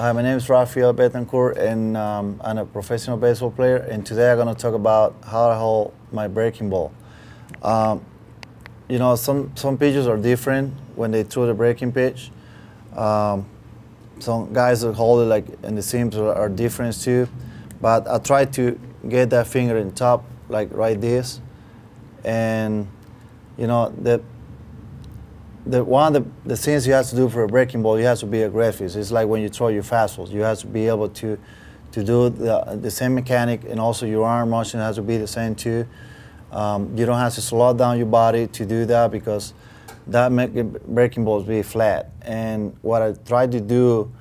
Hi, my name is Rafael Betancourt, and um, I'm a professional baseball player. And today I'm going to talk about how to hold my breaking ball. Um, you know, some some pitchers are different when they throw the breaking pitch. Um, some guys that hold it like in the seams are, are different too. But I try to get that finger in top, like right this, and you know the the one of the, the things you have to do for a breaking ball, you have to be aggressive. It's like when you throw your fastballs. You have to be able to to do the, the same mechanic, and also your arm motion has to be the same too. Um, you don't have to slow down your body to do that because that make breaking balls be flat. And what I try to do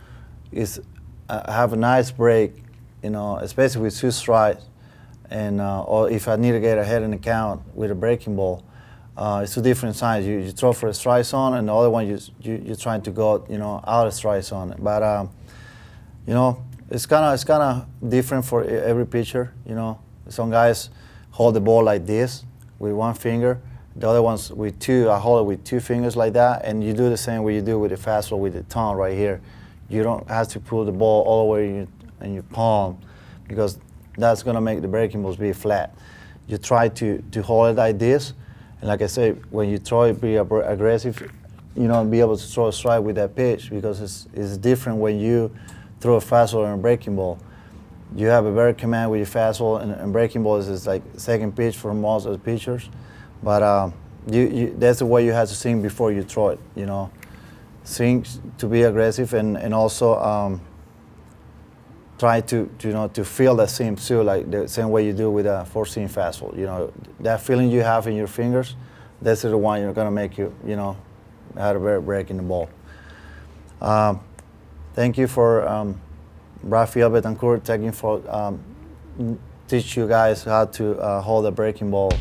is uh, have a nice break, you know, especially with two strikes, and uh, or if I need to get ahead in the count with a breaking ball uh, it's two different signs. You, you throw for a strike zone, and the other one you, you you're trying to go, you know, out of strike zone. But um, you know, it's kind of it's kind of different for every pitcher. You know, some guys hold the ball like this with one finger. The other ones with two. I hold it with two fingers like that, and you do the same way you do with the fastball with the thumb right here. You don't have to pull the ball all the way in your, in your palm because that's gonna make the breaking balls be flat. You try to to hold it like this and like I say, when you throw it, be aggressive, you know, be able to throw a strike with that pitch because it's, it's different when you throw a fastball and a breaking ball. You have a better command with your fastball, and, and breaking balls is like second pitch for most of the pitchers. But uh, you, you, that's the way you have to swing before you throw it, you know. Swing to be aggressive and, and also um, try to, to, you know to feel the same too, like the same way you do with a four seam fastball. You know that feeling you have in your fingers, that's the one you're gonna make you you know a better break in the ball. Um, thank you for um, Rafael Betancourt taking for um, teach you guys how to uh, hold a breaking ball.